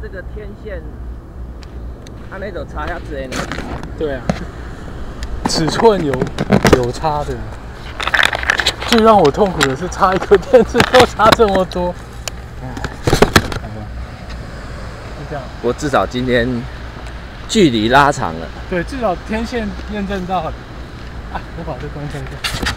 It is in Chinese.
这个天线，它那种插下之类的。对啊，尺寸有有差的。最让我痛苦的是插一个电池都差这么多。我至少今天距离拉长了。对，至少天线验证到了。啊，我把这关掉一下。